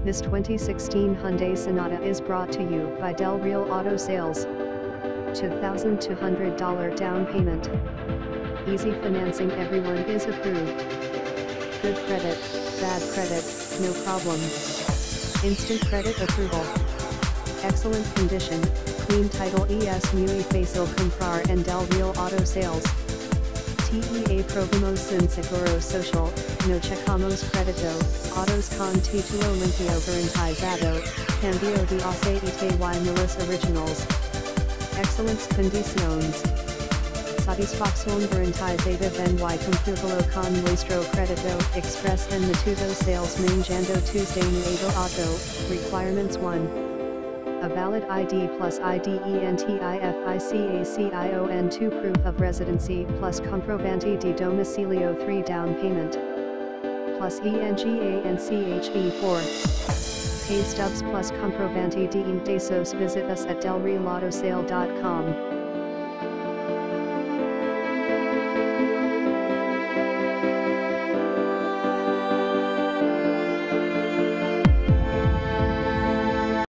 This 2016 Hyundai Sonata is brought to you by Del Real Auto Sales. $2,200 down payment. Easy financing everyone is approved. Good credit, bad credit, no problem. Instant credit approval. Excellent condition, clean title es muy fácil comprar and Del Real Auto Sales. TEA probamos sin seguro social, no checamos crédito, autos con título limpio garantizado, cambio de aceite y miles originals. Excellence condiciones. Satisfacción garantizada ven y cumplirlo con nuestro crédito express en Matudo Sales Manjando Tuesday Nuevo Auto, Requirements 1. A valid ID plus IDENTIFICACION 2 proof of residency plus comprobante de domicilio 3 down payment. Plus E ENGA and CHE 4. Pay stubs plus comprobante de ingresos visit us at delrealautosale.com.